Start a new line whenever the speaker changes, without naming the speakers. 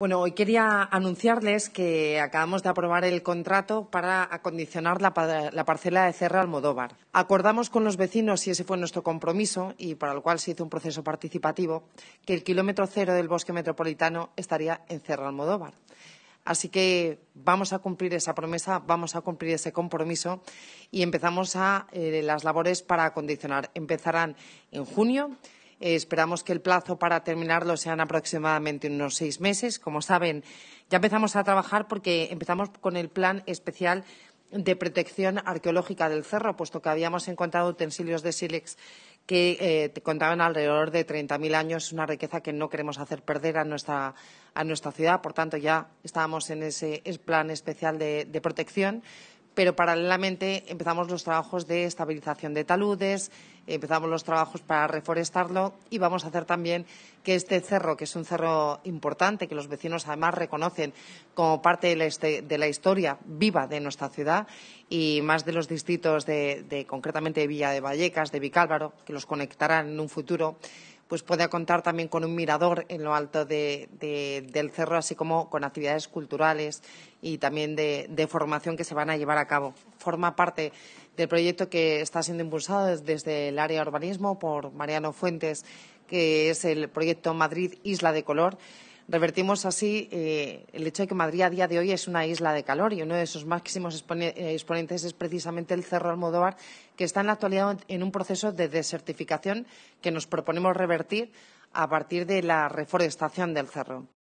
Bueno, hoy quería anunciarles que acabamos de aprobar el contrato para acondicionar la, parcela de Cerro Almodóvar. Acordamos con los vecinos, y ese fue nuestro compromiso, y para el cual se hizo un proceso participativo, que el kilómetro cero del bosque metropolitano estaría en Cerro Almodóvar. Así que vamos a cumplir esa promesa, vamos a cumplir ese compromiso y empezamos a, eh, las labores para acondicionar. Empezarán en junio eh, esperamos que el plazo para terminarlo sean aproximadamente unos seis meses. Como saben, ya empezamos a trabajar porque empezamos con el plan especial de protección arqueológica del cerro, puesto que habíamos encontrado utensilios de sílex que eh, contaban alrededor de 30.000 años, una riqueza que no queremos hacer perder a nuestra, ciudad. Por tanto, ya estábamos en ese plan especial de protección pero paralelamente empezamos los trabajos de estabilización de taludes, empezamos los trabajos para reforestarlo y vamos a hacer también que este cerro, que es un cerro importante, que los vecinos además reconocen como parte de la, historia viva de nuestra ciudad y más de los distritos de, concretamente de Villa de Vallecas, de Vicálvaro, que los conectarán en un futuro, pues puede contar también con un mirador en lo alto del cerro, así como con actividades culturales y también de, formación que se van a llevar a cabo. Forma parte del proyecto que está siendo impulsado desde el área de urbanismo por Mariano Fuentes, que es el proyecto Madrid Isla de Color. Revertimos así eh, el hecho de que Madrid a día de hoy es una isla de calor y uno de sus máximos eh, exponentes es precisamente el Cerro Almodóvar, que está en la actualidad en un proceso de desertificación que nos proponemos revertir a partir de la reforestación del cerro.